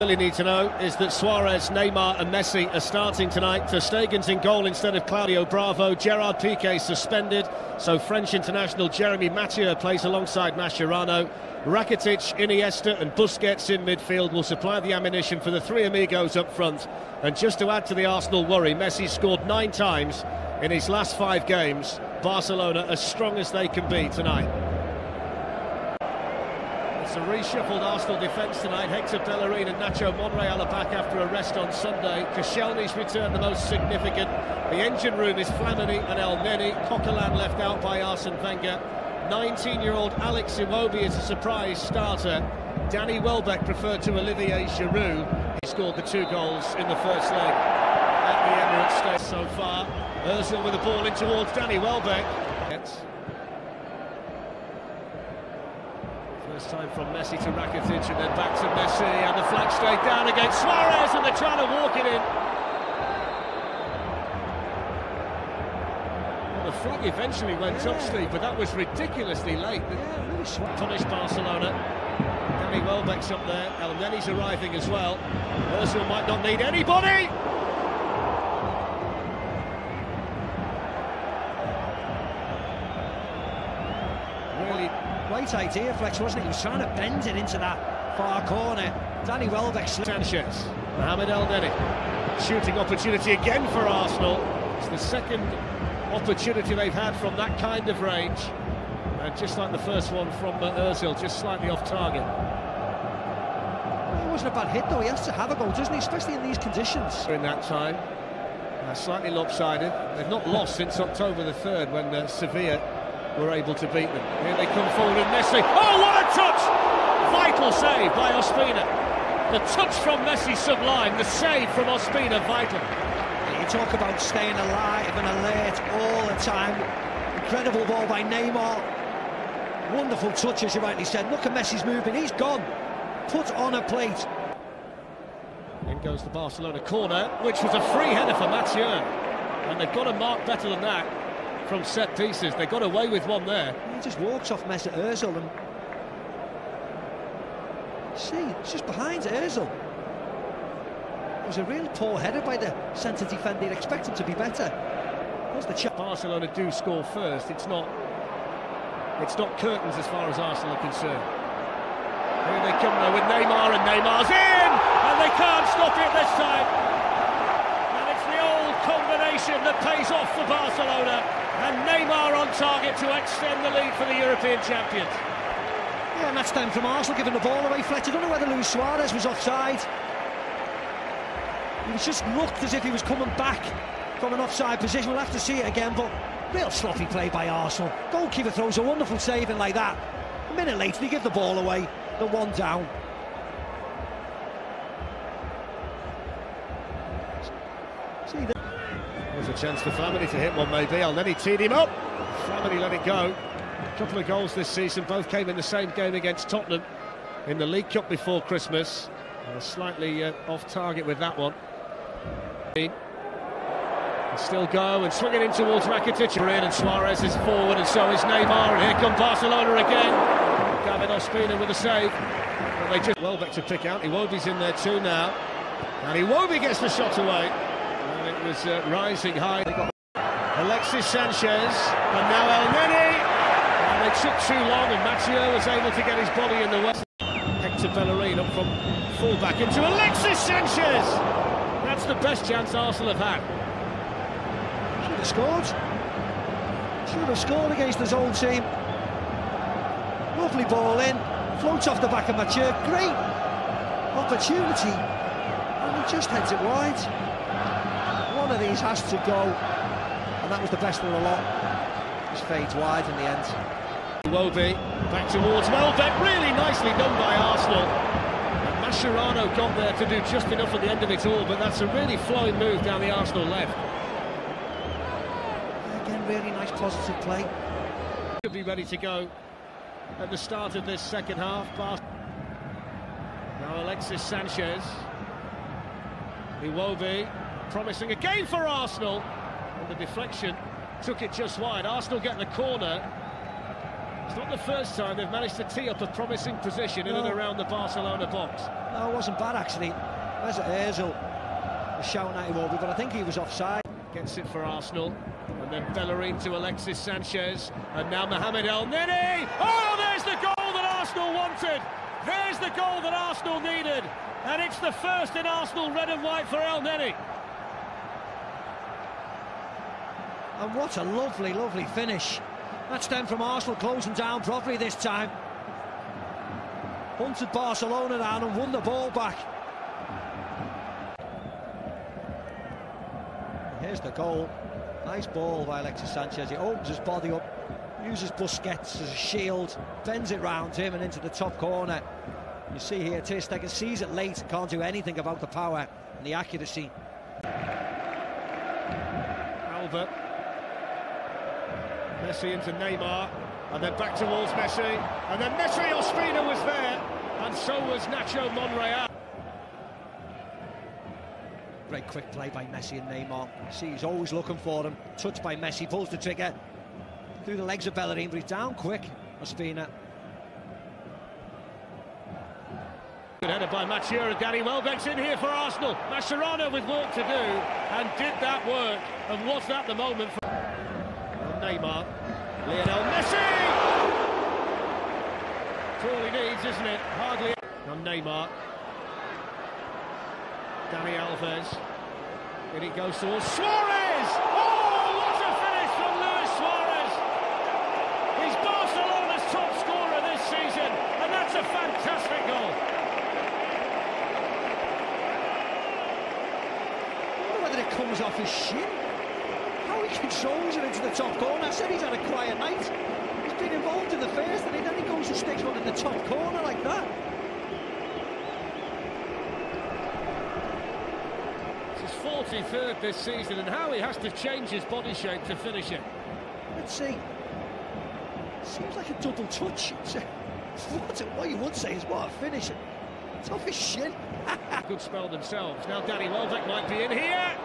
really need to know is that Suarez, Neymar and Messi are starting tonight. Ter Stegen's in goal instead of Claudio Bravo. Gerard Piqué suspended, so French international Jeremy Mathieu plays alongside Mascherano. Rakitic, Iniesta and Busquets in midfield will supply the ammunition for the three amigos up front. And just to add to the Arsenal worry, Messi scored nine times in his last five games. Barcelona as strong as they can be tonight. It's a reshuffled Arsenal defence tonight. Hector Bellerin and Nacho Monreal are back after a rest on Sunday. Koscielny's return the most significant. The engine room is Flamini and El Neni. Coquelin left out by Arsene Wenger. 19-year-old Alex Iwobi is a surprise starter. Danny Welbeck preferred to Olivier Giroud. He scored the two goals in the first leg at the Emirates Stadium so far. Ozil with the ball in towards Danny Welbeck. First time from Messi to Rakitic and then back to Messi and the flag straight down against Suarez and they're trying to walk it in. Well, the flag eventually went Yeah. up, Steve, but that was ridiculously late. Yeah, really Punished Barcelona. Danny Welbeck's up there. El arriving as well. Ozil might not need anybody. Right idea, Flex, wasn't it? He was trying to bend it into that far corner. Danny Welbeck. Sanchez, Mohamed El Neni, shooting opportunity again for Arsenal. It's the second opportunity they've had from that kind of range, and just like the first one from uh, Özil, just slightly off target. It wasn't a bad hit, though. He has to have a goal, doesn't he? Especially in these conditions. In that time, uh, slightly lopsided. They've not lost since October the third when uh, Sevilla were able to beat them. Here they come forward and Messi. Oh, what a touch! Vital save by Ospina. The touch from Messi sublime. The save from Ospina vital. You talk about staying alive and alert all the time. Incredible ball by Neymar. Wonderful touch, as you rightly said. Look at Messi's moving. He's gone. Put on a plate. In goes the Barcelona corner, which was a free header for Mathieu. And they've got to mark better than that from set pieces. They got away with one there. He just walks off Messi Ozil and see, it's just behind Ozil. It was a real poor header by the centre defender. You'd expect him to be better. There's the chance. Barcelona do score first. It's not it's not curtains as far as Arsenal are concerned. Here they come though with Neymar and Neymar's in! And they can't stop it this time. And it's the old combination that pays off for Barcelona. And Neymar on target to extend the lead for the European champions. Yeah, match time from Arsenal giving the ball away. Fletcher, don't know whether Luis Suarez was offside. He just looked as if he was coming back from an offside position. We'll have to see it again, but real sloppy play by Arsenal. Goalkeeper throws a wonderful saving like that. A minute later, they give the ball away. The one down. See, the There's a chance for Flamini to hit one maybe. El Neni teed him up. Flamini let it go. A couple of goals this season, both came in the same game against Tottenham in the League Cup before Christmas. Uh, slightly uh, off target with that one. Still go and swing it in towards Rakitic. In and Suarez is forward and so is Neymar. And here come Barcelona again. Gavin Ospina with a save. But they just Welbeck to pick out. Iwobi's in there too now. And Iwobi gets the shot away. Was uh, rising high. Alexis Sanchez and now El Neni. And they took too long and Mathieu was able to get his body in the way. Hector Bellerin up from fullback into Alexis Sanchez. That's the best chance Arsenal have had. Should have scored. Should have scored against his old team. Lovely ball in. Floats off the back of Mathieu. Great opportunity. And he just heads it wide. Has to go. And that was the best one of the lot. Just fades wide in the end. Iwobi back towards Welbeck, really nicely done by Arsenal. And Mascherano got there to do just enough at the end of it all, but that's a really flowing move down the Arsenal left. Again, really nice positive play. Could be ready to go at the start of this second half. Now Alexis Sanchez. Iwobi promising again for Arsenal. And the deflection took it just wide. Arsenal get the corner. It's not the first time they've managed to tee up a promising position in and around the Barcelona box. No, it wasn't bad actually. Mesut Ozil was shouting at him over, but I think he was offside. Gets it for Arsenal. And then Bellerin to Alexis Sanchez. And now Mohamed El Neni. Oh, there's the goal that Arsenal wanted. There's the goal that Arsenal needed. And it's the first in Arsenal red and white for El Neni. And what a lovely, lovely finish. That's them from Arsenal closing down properly this time. Hunted Barcelona down and won the ball back. Here's the goal. Nice ball by Alexis Sanchez. He opens his body up, uses Busquets as a shield, bends it round him and into the top corner. You see here, Ter Stegen sees it late, can't do anything about the power and the accuracy. Albert. Messi into Neymar. And then back towards Messi. And then Messi Ospina was there. And so was Nacho Monreal. Great quick play by Messi and Neymar. See, he's always looking for them. Touched by Messi, pulls the trigger. Through the legs of Bellerin, but he's down quick. Ospina. Good header by Mathieu and Danny Welbeck's in here for Arsenal. Mascherano with work to do, and did that work. And was that the moment for Neymar? Lionel Messi! That's all he needs, isn't it? Hardly. On Neymar. Dani Alves. And it goes towards Suarez! Oh, what a finish from Luis Suarez! He's Barcelona's top scorer this season, and that's a fantastic goal. I wonder whether it comes off his shin. How he controls it into the top corner. I said he's had a quiet night. He's been involved in the first, and then he goes and sticks one in the top corner like that. It's his 43rd this season, and how he has to change his body shape to finish it. Let's see. Seems like a double touch. A, what, a, what you would say is what a finish. It's off his shin. Good spell themselves. Now Danny Welbeck might be in here.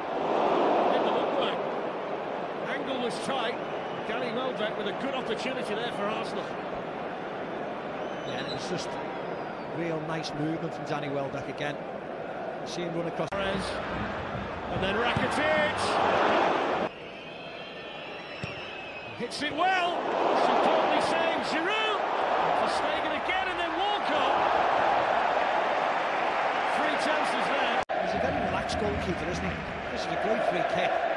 In the woodwork. Was tight. Danny Welbeck with a good opportunity there for Arsenal. Yeah, and it's just real nice movement from Danny Welbeck again. You see him run across. And then Rakitic. Hits it well. Superbly saved. Giroud. Ter Stegen again and then Walcott. Three chances there. He's a very relaxed goalkeeper, isn't he? This is a great free kick.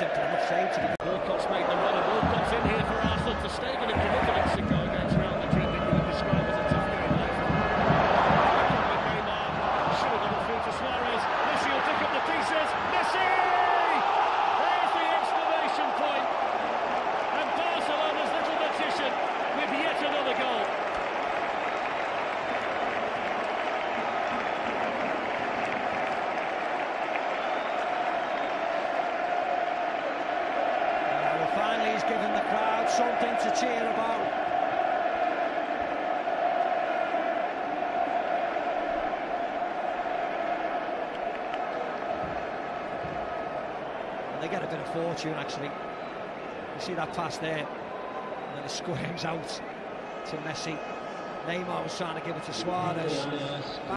Simple enough save to be. Walcott's made the run and Walcott's in here for Arsenal Ter Stegen and committed to go against Real Madrid that you would describe as a tough game left. Back on with Neymar. Should have gone through to Suarez. Messi will pick up the pieces. Messi! There's the exclamation point. And Barcelona's little magician with yet another goal. Well, finally, he's given the crowd something to cheer about. And they get a bit of fortune, actually. You see that pass there, and then it squirms out to Messi. Neymar was trying to give it to Suarez.